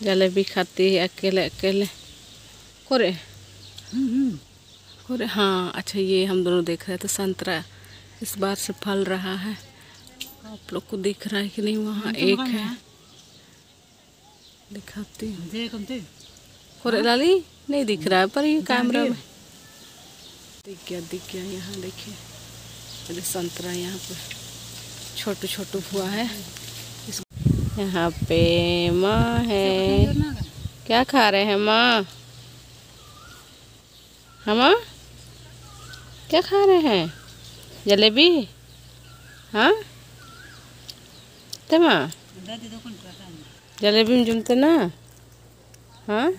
जलेबी खाती है अकेले अकेले कोरे कोरे हाँ अच्छा ये हम दोनों देख रहे थे संतरा इस बार से फल रहा है आप लोग को दिख रहा है कि नहीं वहाँ एक है दिखाती हूँ कोरे लाली नहीं दिख रहा है पर ये कैमरा में दिख गया दिख गया यहाँ देखिए अरे संतरा यहाँ पर छोटू छोटू हुआ है यहाँ पे माँ है। क्या खा रहे हैं माँ? हाँ माँ? क्या खा रहे हैं? जलेबी? हाँ? ते माँ? जलेबी में जमते ना हाँ?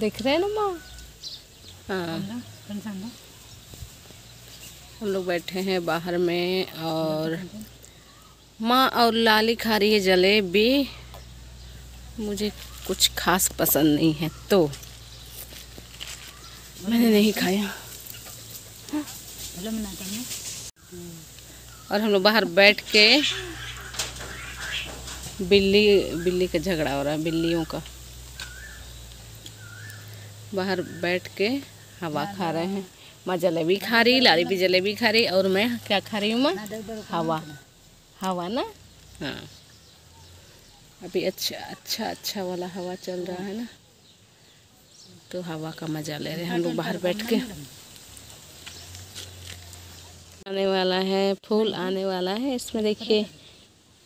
देख रहे हैं ना माँ? हाँ। हम लोग बैठे हैं बाहर में और माँ और लाली खा रही है जलेबी। मुझे कुछ खास पसंद नहीं है तो मैंने नहीं खाया। और हम लोग बाहर बैठ के बिल्ली बिल्ली का झगड़ा हो रहा है बिल्लियों का। बाहर बैठ के हवा खा रहे हैं। माँ जलेबी खा रही लाली भी जलेबी खा रही और मैं क्या खा रही हूँ माँ? हवा। हवा ना? हाँ। अभी अच्छा अच्छा अच्छा वाला हवा चल रहा है ना। तो हवा का मज़ा ले रहे हैं हम लोग बाहर बैठ के। आने वाला है फूल आने वाला है। इसमें देखिए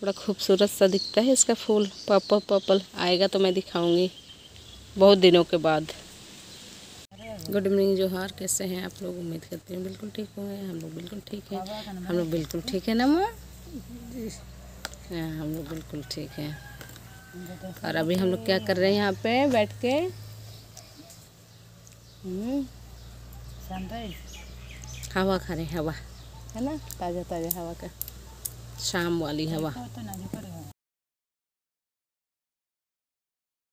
बड़ा खूबसूरत सा दिखता है इसका फूल। पर्पल पर्पल आएगा तो मैं दिखाऊँगी। बहुत दिनों के बाद। गुड इवनिंग जोहार कैसे हैं आप लोग? उम्मीद करते हैं बिल्कुल ठीक होंगे। हम लोग बिल्कुल ठीक हैं। हम लोग बिल्कुल ठीक है ना माँ? हाँ हम लोग बिल्कुल ठीक हैं। और अभी हम लोग क्या कर रहे हैं यहाँ पे? बैठ के? हम्म, हवा खा रहे हैं हवा। है ना? ताज़ा ताज़ा हवा का। शाम वाली हवा।